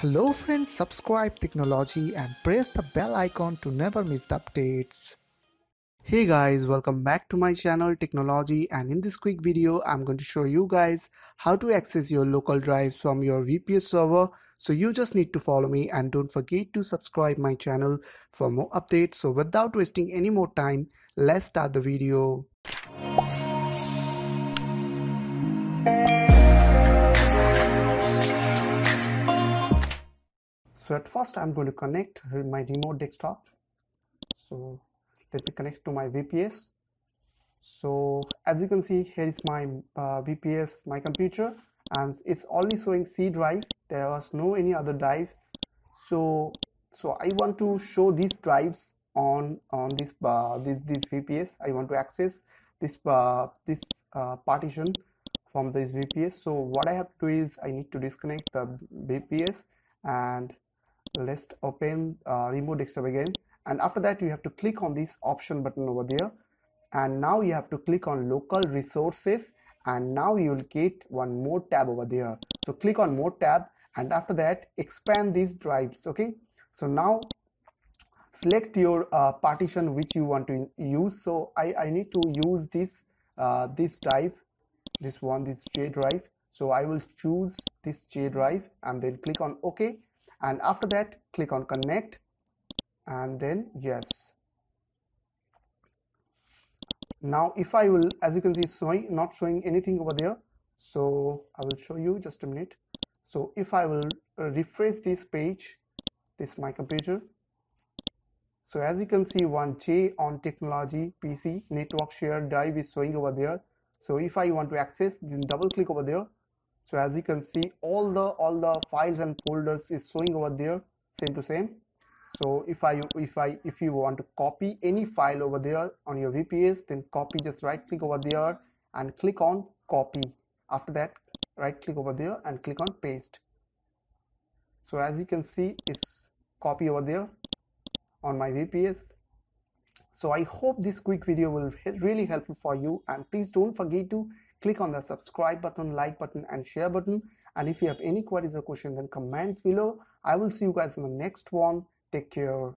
Hello friends, subscribe Tricknology and press the bell icon to never miss the updates. Hey guys, welcome back to my channel Tricknology and in this quick video I'm going to show you guys how to access your local drives from your VPS server. So you just need to follow me and don't forget to subscribe my channel for more updates. So without wasting any more time, let's start the video. So at first i'm going to connect my remote desktop. So let me connect to my vps so as you can see here is my uh, vps my computer and it's only showing c drive. There was no any other drive. So so i want to show these drives on on this uh, this this vps i want to access this uh, this uh, partition from this vps so what i have to do is i need to disconnect the vps and let's open uh, remote desktop again. And after that you have to click on this option button over there. And now you have to click on local resources. And now you will get one more tab over there. So click on more tab. And after that expand these drives okay? So now select your uh, partition which you want to use. So I, I need to use this uh, this drive this one this J drive. So I will choose this J drive and then click on OK and after that click on connect. And then yes. Now if I will as you can see showing not showing anything over there. So I will show you just a minute. So if I will uh, refresh this page this my computer. So as you can see one J on technology PC network share drive is showing over there. So if I want to access then double click over there so as you can see all the all the files and folders is showing over there same to same. So if i if i if you want to copy any file over there on your vps then copy just right click over there and click on copy. After that right click over there and click on paste. So as you can see it's copy over there on my vps so i hope this quick video will really helpful for you. And please don't forget to click on the subscribe button like button and share button. And if you have any queries or questions then comments below. I will see you guys in the next one. Take care